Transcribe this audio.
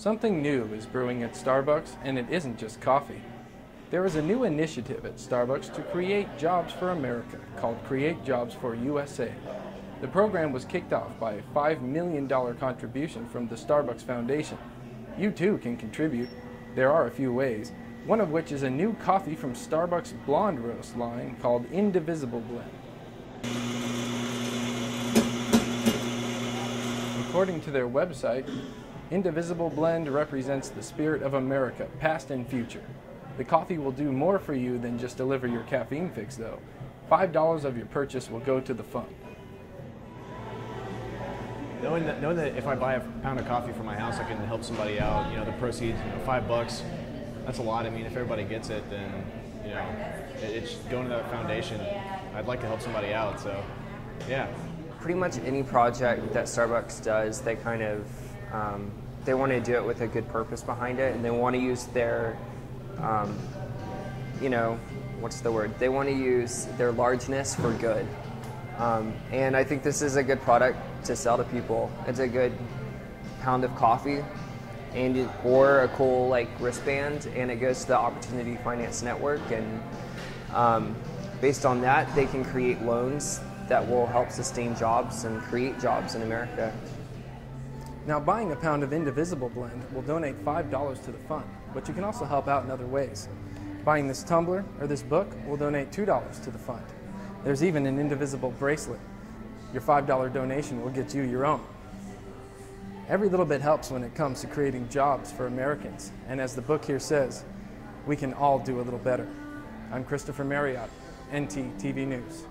Something new is brewing at Starbucks, and it isn't just coffee. There is a new initiative at Starbucks to create jobs for America called Create Jobs for USA. The program was kicked off by a $5 million contribution from the Starbucks Foundation. You too can contribute. There are a few ways, one of which is a new coffee from Starbucks Blonde Roast line called Indivisible Blend. According to their website, Indivisible Blend represents the spirit of America, past and future. The coffee will do more for you than just deliver your caffeine fix, though. $5 of your purchase will go to the fund. Knowing that, knowing that if I buy a pound of coffee for my house, I can help somebody out. You know, the proceeds, you know, five bucks, that's a lot. I mean, if everybody gets it, then you know, it's going to that foundation. I'd like to help somebody out, so yeah. Pretty much any project that Starbucks does, they kind of um, they want to do it with a good purpose behind it, and they want to use their, um, you know, what's the word? They want to use their largeness for good. Um, and I think this is a good product to sell to people. It's a good pound of coffee, and or a cool like wristband, and it goes to the Opportunity Finance Network, and um, based on that, they can create loans that will help sustain jobs and create jobs in America. Now, buying a pound of Indivisible Blend will donate $5 to the fund, but you can also help out in other ways. Buying this tumbler or this book will donate $2 to the fund. There's even an Indivisible bracelet. Your $5 donation will get you your own. Every little bit helps when it comes to creating jobs for Americans, and as the book here says, we can all do a little better. I'm Christopher Mariot, NT TV News.